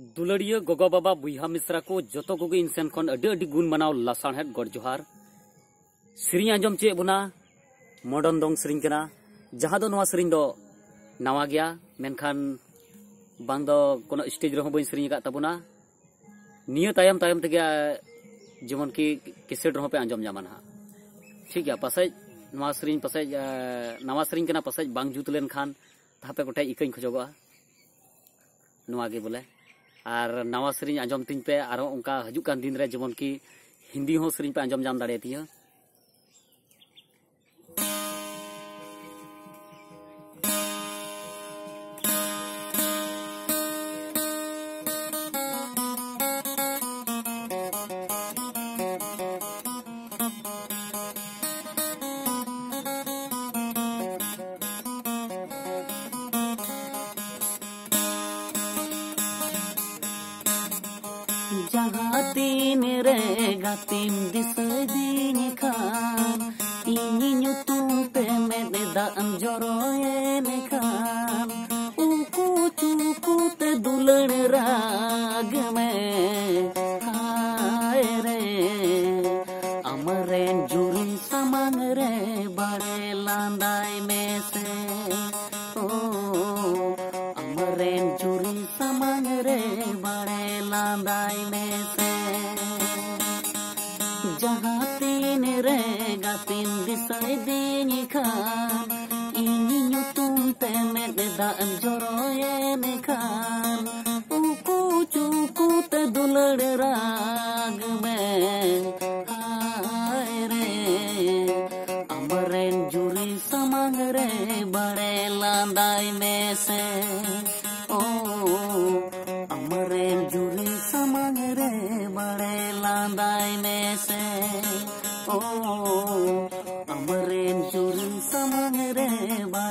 दुलड़िया गोगो बाबा बुहा मिश्रा को जो को इन सेन खन अडी गुण मनाव गड़ जोहार सेरी आज़म चे बुना, मॉडर्न दोंग सेरी जहाँ दो सेरी नवा गया मेनखान बांग स्टेज रहो बइन सेरी तबुना नियो तायम जेमन की किसेट रहो पे आज़म जामान हा। ठीक है पासे नवा सेरी पासे नवा सेरी कना पासे बांग जुत लेन खान तापे गोटे इकई खोजोगा बोले और नवा से आज़म तीन पे और उनका दिन रे जेमन की हिंदी हो सेरी पे आज़म जाम दाड़े तिया जहाँ तीन रहेगा तीन दिस दिन Khan nekan uku cuku te dulan rag me hai re amaren juri samang re bare landai me se समंग रे बड़े लादाई में से। जहाँ तीन रहेगा तीन दिशा दिन खा इन तुम ते में दा जोरो खान ऊकू चूकू ते दुलड़ राग में आए रे। अमरें से। Ai mê vai ô, se o amren churun samang re ba